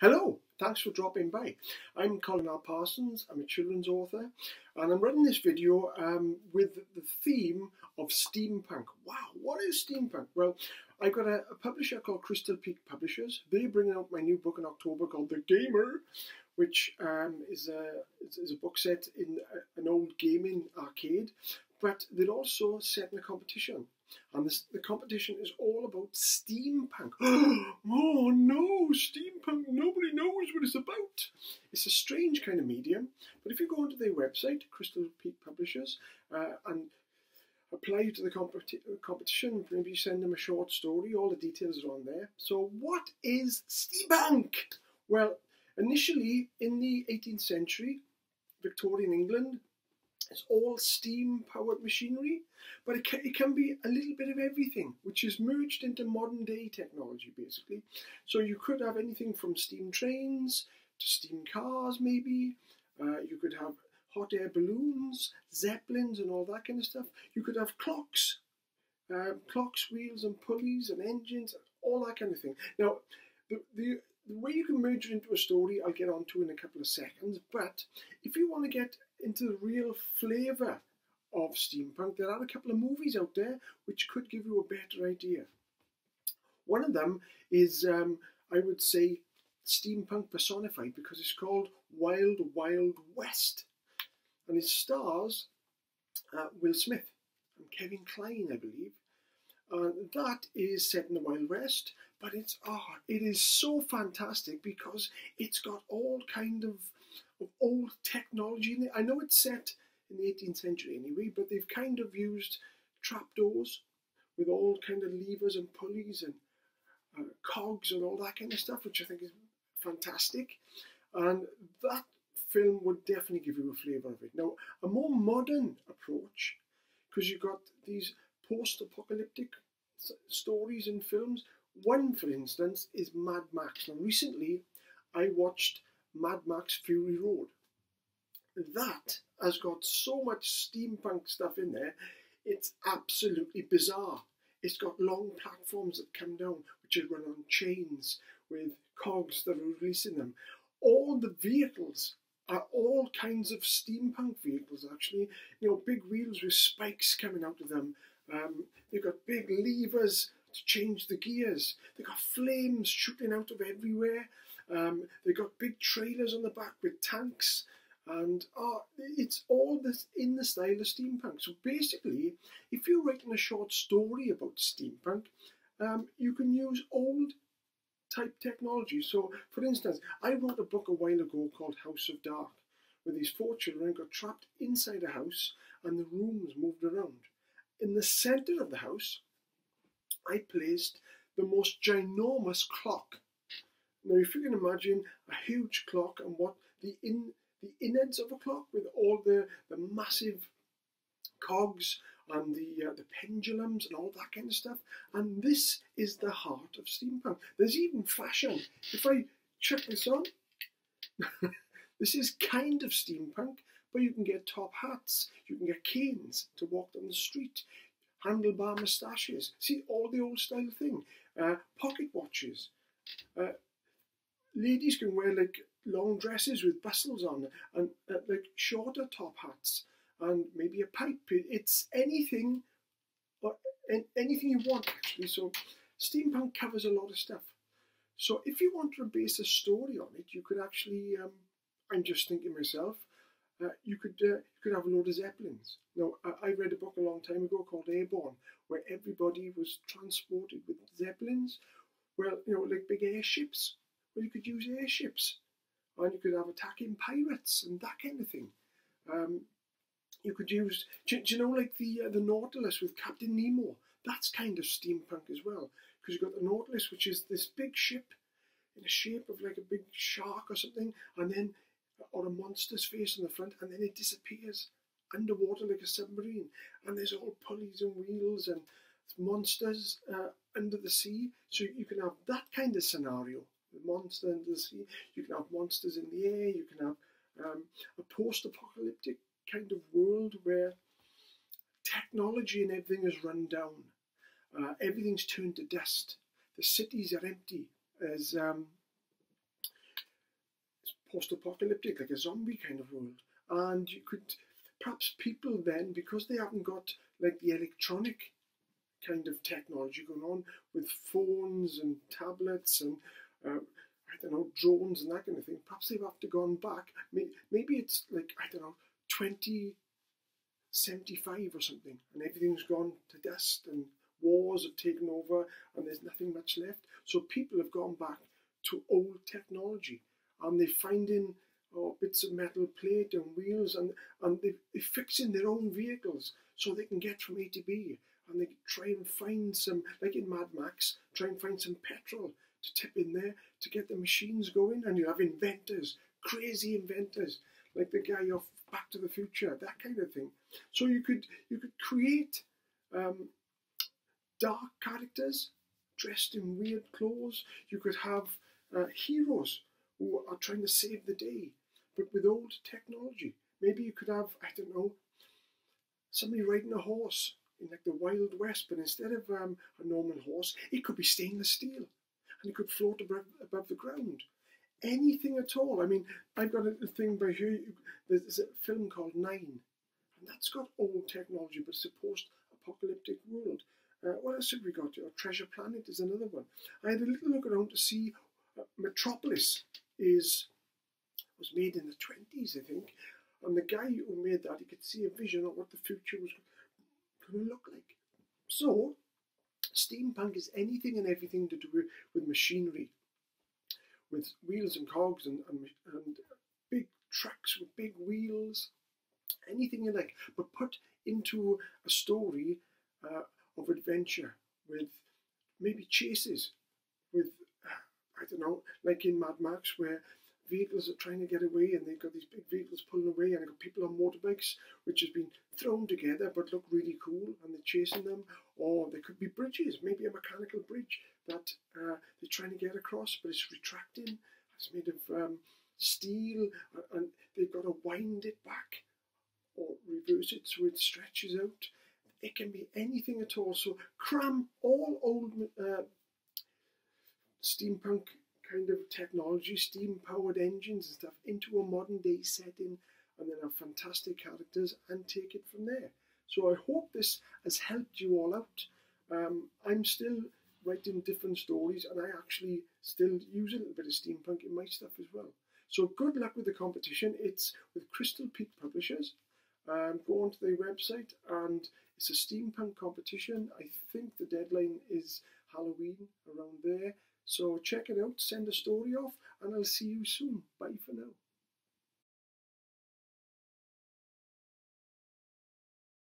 Hello, thanks for dropping by. I'm Colin R. Parsons, I'm a children's author, and I'm running this video um, with the theme of steampunk. Wow, what is steampunk? Well, I've got a, a publisher called Crystal Peake Publishers. They're bringing out my new book in October called The Gamer, which um, is, a, is a book set in a, an old gaming arcade, but they're also set in a competition. And this, the competition is all about steampunk. oh no, steampunk, nobody knows what it's about. It's a strange kind of medium, but if you go onto their website, Crystal Peake Publishers, uh, and apply to the competi competition, maybe send them a short story, all the details are on there. So, what is steampunk? Well, initially in the 18th century, Victorian England, it's all steam powered machinery, but it can, it can be a little bit of everything, which is merged into modern day technology basically. So you could have anything from steam trains steam cars, maybe. Uh, you could have hot air balloons, zeppelins, and all that kind of stuff. You could have clocks, uh, clocks, wheels, and pulleys, and engines, all that kind of thing. Now, the, the the way you can merge it into a story, I'll get onto in a couple of seconds. But if you want to get into the real flavour of steampunk, there are a couple of movies out there which could give you a better idea. One of them is, um, I would say, steampunk personified because it's called Wild Wild West. And it stars uh, Will Smith and Kevin Kline, I believe. And that is set in the Wild West but it's oh, it is so fantastic because it's got all kind of, of old technology in it. I know it's set in the 18th century anyway, but they've kind of used trapdoors with all kind of levers and pulleys and uh, cogs and all that kind of stuff, which I think is fantastic. And that film would definitely give you a flavour of it. Now, a more modern approach, because you've got these post-apocalyptic stories and films one, for instance, is Mad Max. Now, recently I watched Mad Max Fury Road. That has got so much steampunk stuff in there, it's absolutely bizarre. It's got long platforms that come down, which are run on chains with cogs that are releasing them. All the vehicles are all kinds of steampunk vehicles, actually. You know, big wheels with spikes coming out of them. Um, they've got big levers to change the gears. They've got flames shooting out of everywhere. Um, they got big trailers on the back with tanks, and uh, it's all this in the style of steampunk. So basically, if you're writing a short story about steampunk, um, you can use old type technology. So, for instance, I wrote a book a while ago called House of Dark, where these four children got trapped inside a house and the rooms moved around. In the centre of the house I placed the most ginormous clock. Now, if you can imagine a huge clock and what the in the innards of a clock with all the, the massive cogs and the uh, the pendulums and all that kind of stuff, and this is the heart of steampunk. There's even fashion. If I check this on, this is kind of steampunk, but you can get top hats, you can get canes to walk down the street, handlebar moustaches. See, all the old style thing. Uh, pocket watches. Uh, ladies can wear like long dresses with bustles on and uh, like shorter top hats and maybe a pipe. It's anything or anything you want actually. So steampunk covers a lot of stuff. So if you want to base a story on it, you could actually. Um, I'm just thinking myself uh, you could uh, you could have a load of zeppelins. Now, I, I, read a book a long time ago called Airborn, where everybody was transported with zeppelins. Well, you know, like big airships. Well, you could use airships, and you could have attacking pirates and that kind of thing. Um, you could use, do, do, you know, like the uh, the Nautilus with Captain Nemo? That's kind of steampunk as well, because you've got the Nautilus, which is this big ship in the shape of like a big shark or something, and then or a monster's face on the front, and then it disappears underwater like a submarine. And there's all pulleys and wheels and monsters uh, under the sea. So you can have that kind of scenario. The monster under the sea. You can have monsters in the air. You can have um, a post-apocalyptic kind of world where technology and everything is run down. Uh, everything's turned to dust. The cities are empty. There's um, post-apocalyptic, like a zombie kind of world. And you could perhaps people then, because they haven't got like the electronic kind of technology going on with phones and tablets and uh, I don't know drones and that kind of thing. Perhaps they've have to gone back. Maybe it's like I don't know 2075 or something, and everything's gone to dust and wars have taken over and there's nothing much left. So people have gone back to old technology and they're finding oh, bits of metal plate and wheels and, and they, they're fixing their own vehicles so they can get from A to B and they try and find some, like in Mad Max, try and find some petrol to tip in there to get the machines going. And you have inventors, crazy inventors, like the guy off Back to the Future, that kind of thing. So you could you could create um, dark characters dressed in weird clothes. You could have uh, heroes who are trying to save the day, but with old technology. Maybe you could have, I don't know, somebody riding a horse in like the Wild West, but instead of um, a normal horse, it could be stainless steel and it could float above, above the ground. Anything at all. I mean, I've got a thing by here. There's a film called Nine, and that's got old technology, but it's a post apocalyptic world. Uh, what else have we got? Uh, Treasure Planet is another one. I had a little look around to see uh, Metropolis is was made in the 20s, I think. And the guy who made that, he could see a vision of what the future was going to look like. So, steampunk is anything and everything to do with machinery, with wheels and cogs and, and, and big trucks with big wheels, anything you like, but put into a story uh, of adventure with maybe chases, with, I don't know, like in Mad Max, where vehicles are trying to get away and they've got these big vehicles pulling away and they've got people on motorbikes which has been thrown together but look really cool and they're chasing them. Or there could be bridges maybe a mechanical bridge that uh, they're trying to get across but it's retracting it's made of um, steel and they've got to wind it back or reverse it so it stretches out it can be anything at all so cram all old uh, steampunk kind of technology, steam powered engines and stuff, into a modern day setting and then have fantastic characters and take it from there. So I hope this has helped you all out. Um, I'm still writing different stories and I actually still use a little bit of steampunk in my stuff as well. So good luck with the competition. It's with Crystal Peake Publishers. Um, go onto their website and it's a steampunk competition. I think the deadline is Halloween around there. So check it out, send a story off, and I'll see you soon. Bye for now.